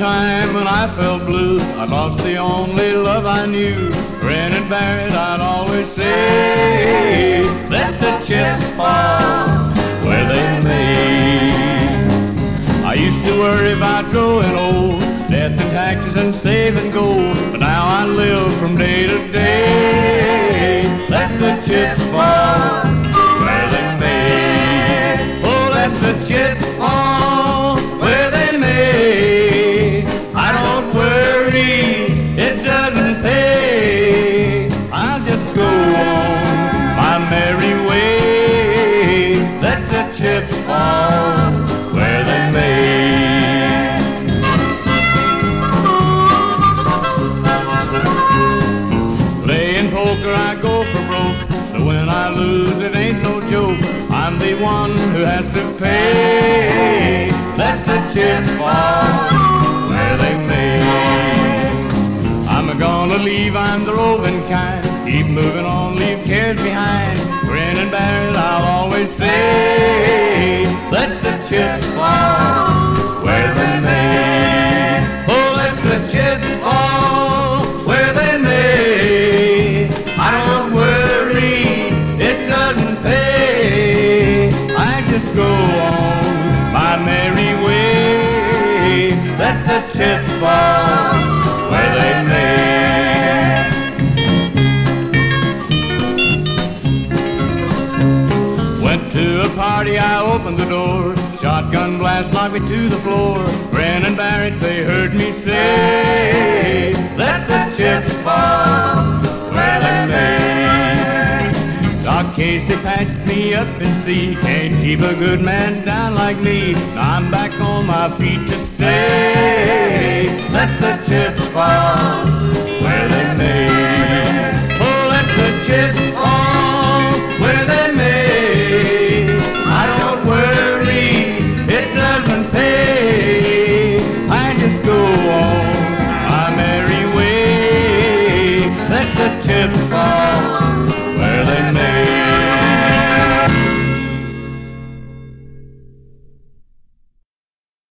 time when I felt blue, I lost the only love I knew. Grin and I'd always say, let the chips fall where they may. I used to worry about growing old, death and taxes and saving gold, but now I live from day to day. Let the chips fall to pay. Let the chips fall where they may. I'm gonna leave, I'm the roving kind. Keep moving on, leave cares behind. Grin and bear I'll always say. Let the chips fall the chips fall where they may. Went to a party, I opened the door. Shotgun blast knocked me to the floor. Grin and Barrett, they heard me say, Let the chips fall where they may. Doc Casey patched me up and see, can't keep a good man down like me. I'm back on my feet to stay. Let the chips fall